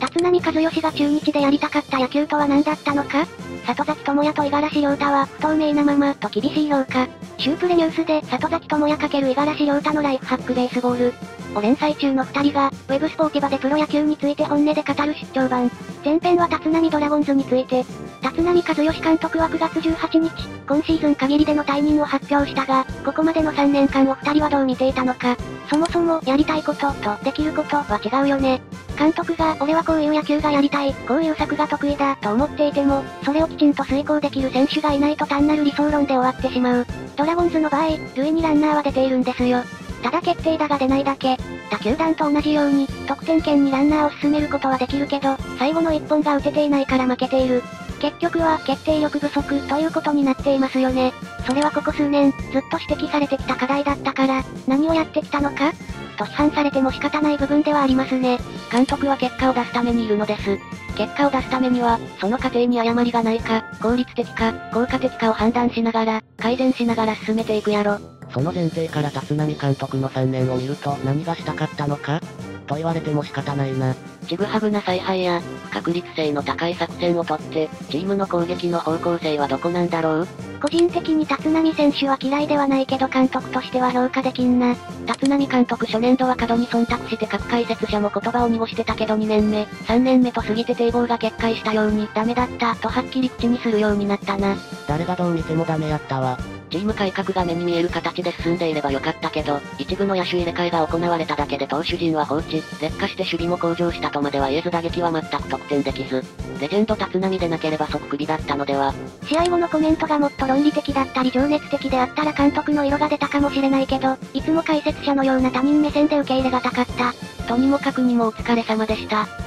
立浪和義が中日でやりたかった野球とは何だったのか？里崎智也と五十嵐亮太は不透明なままと厳しい評価。シュープレニュースで里崎智也×五十嵐亮太のライフハックベースボール。を連載中の二人が、ウェブスポーティバでプロ野球について本音で語る出張版。前編は立浪ドラゴンズについて。立浪和義監督は9月18日、今シーズン限りでの退任を発表したが、ここまでの3年間を二人はどう見ていたのか。そもそも、やりたいことと、できることは違うよね。監督が、俺はこういう野球がやりたい、こういう策が得意だ、と思っていても、それをきちんと遂行できる選手がいないと単なる理想論で終わってしまう。ドラゴンズの場合、塁にランナーは出ているんですよ。ただ決定打が出ないだけ。他球団と同じように、得点圏にランナーを進めることはできるけど、最後の一本が打てていないから負けている。結局は決定力不足ということになっていますよね。それはここ数年、ずっと指摘されてきた課題だったから、何をやってきたのか？と批判されても仕方ない部分ではありますね。監督は結果を出すためにいるのです。結果を出すためには、その過程に誤りがないか、効率的か、効果的かを判断しながら、改善しながら進めていくやろ。その前提から立浪監督の3年を見ると何がしたかったのかと言われても仕方ないな。ちぐはぐな采配や、不確率性の高い作戦をとって、チームの攻撃の方向性はどこなんだろう？個人的に立浪選手は嫌いではないけど監督としては評価できんな。立浪監督初年度は過度に忖度して各解説者も言葉を濁してたけど2年目、3年目と過ぎて堤防が決壊したようにダメだったとはっきり口にするようになったな。誰がどう見てもダメやったわ。チーム改革が目に見える形で進んでいればよかったけど、一部の野手入れ替えが行われただけで投手陣は放置、劣化して守備も向上したとまでは言えず打撃は全く得点できず、レジェンド立浪でなければ即クビだったのでは。試合後のコメントがもっと論理的だったり情熱的であったら監督の色が出たかもしれないけど、いつも解説者のような他人目線で受け入れがたかった。とにもかくにもお疲れ様でした。